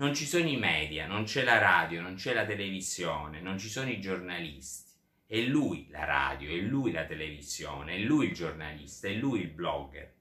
Non ci sono i media, non c'è la radio, non c'è la televisione, non ci sono i giornalisti. È lui la radio, è lui la televisione, è lui il giornalista, è lui il blogger,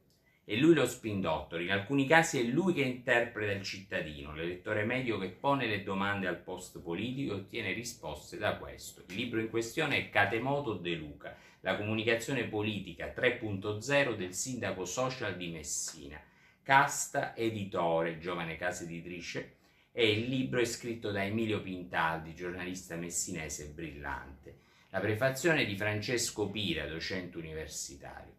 è lui lo spin doctor. In alcuni casi è lui che interpreta il cittadino, l'elettore medio che pone le domande al post politico e ottiene risposte da questo. Il libro in questione è Catemoto De Luca, la comunicazione politica 3.0 del sindaco social di Messina. Casta Editore, giovane casa editrice, e il libro è scritto da Emilio Pintaldi, giornalista messinese brillante. La prefazione di Francesco Pira, docente universitario.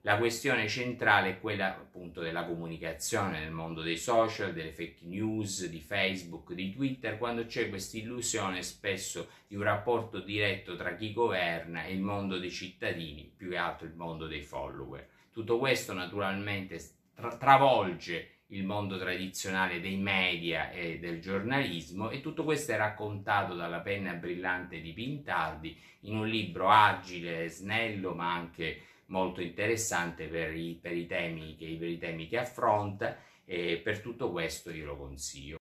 La questione centrale è quella appunto della comunicazione nel mondo dei social, delle fake news, di Facebook, di Twitter, quando c'è questa illusione spesso di un rapporto diretto tra chi governa e il mondo dei cittadini, più che altro il mondo dei follower. Tutto questo naturalmente tra- travolge il mondo tradizionale dei media e del giornalismo e tutto questo è raccontato dalla penna brillante di Pintardi in un libro agile, snello ma anche molto interessante per i, per i, temi, che, per i temi che affronta e per tutto questo io lo consiglio.